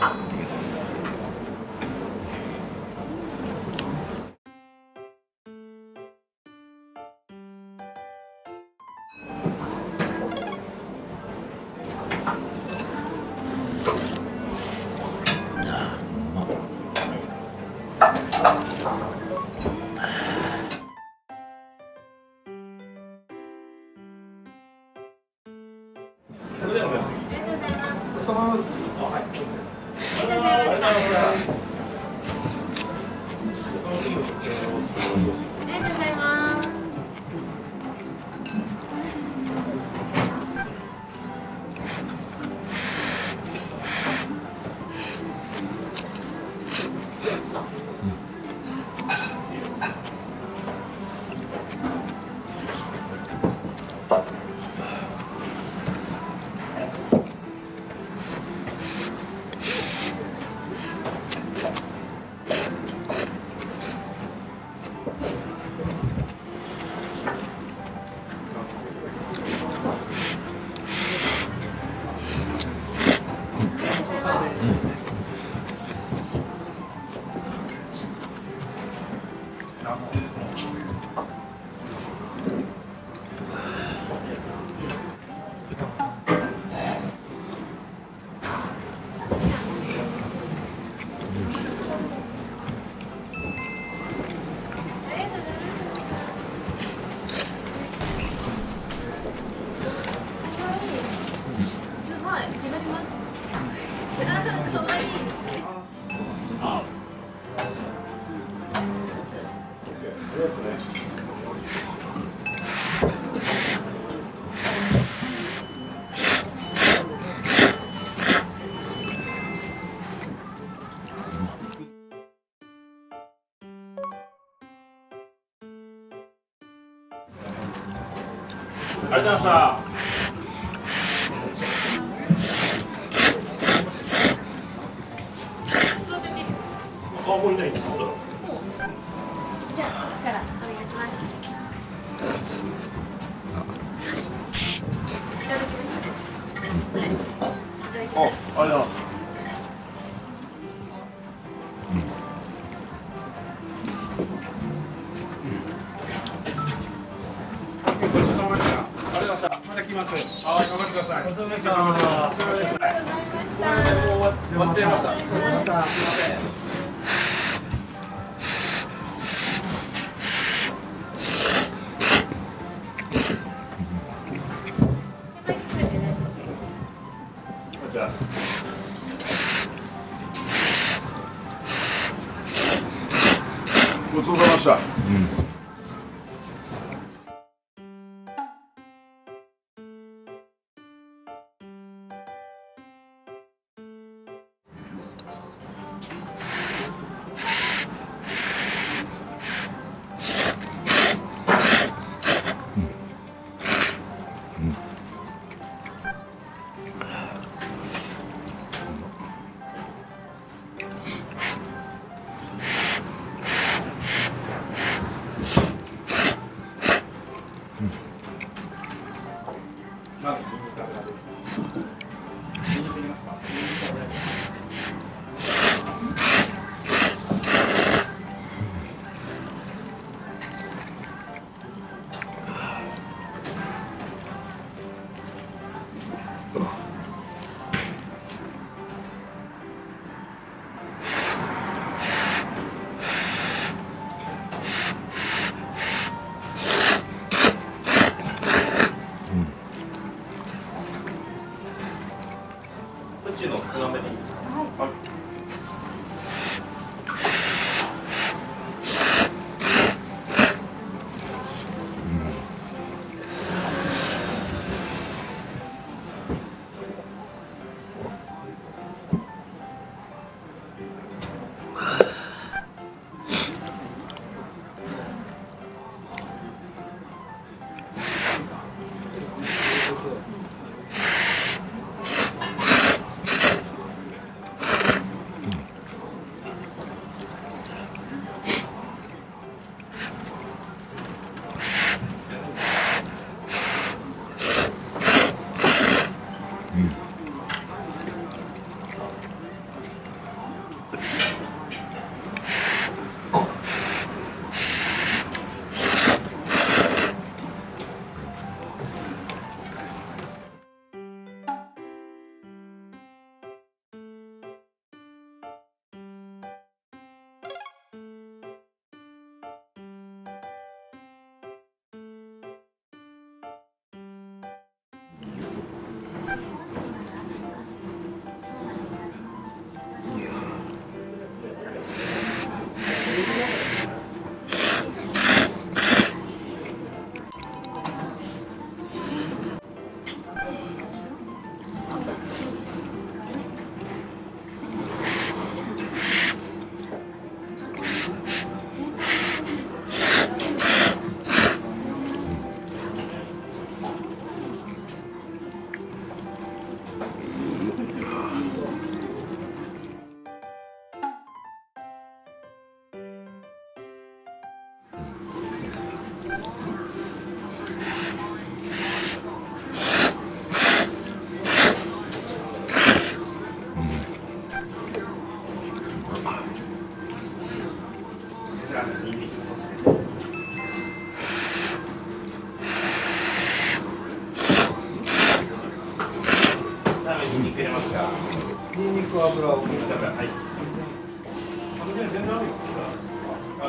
ありがとうございました。顔もいないんですか。じゃあ、からお願いします。います。ください。ごちそうさまでした。お疲れ様でした。もう終わ終わっちゃいました。またすみません。少なめで。いい、はい、はい。Mm. 入れますがニンニク油をはい全然あるよは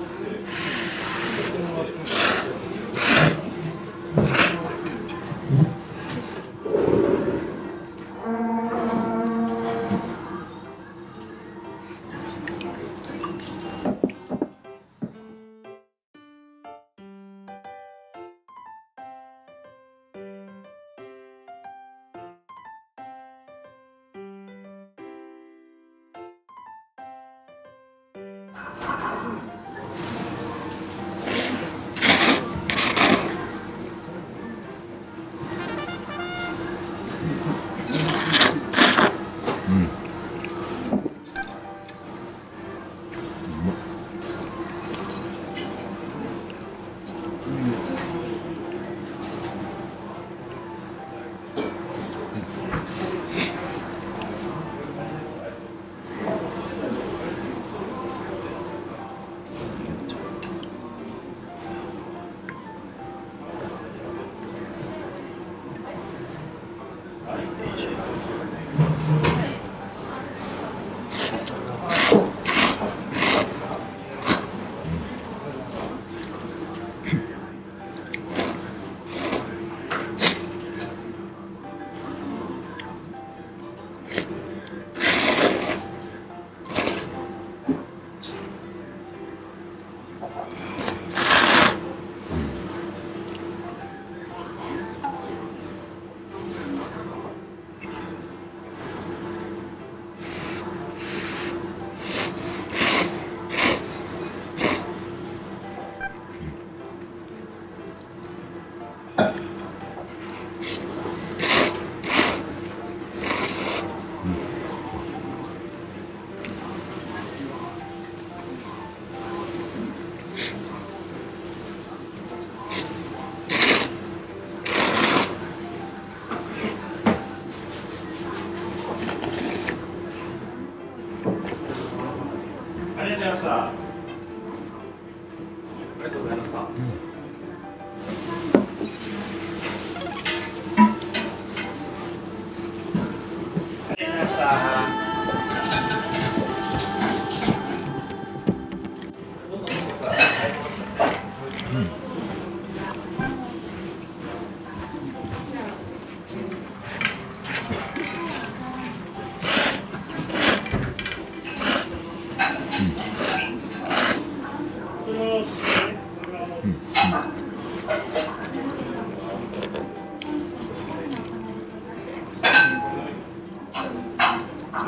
い。ありがとうございました。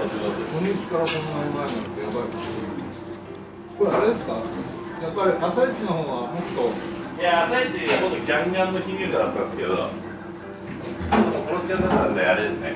また違うお肉からこんなうまいなんてやばい。これあれですか？やっぱり朝市の方はもっといや、朝一、ほんとギャンギャンの日入荷だったんですけど、この時間だったんで、あれですね。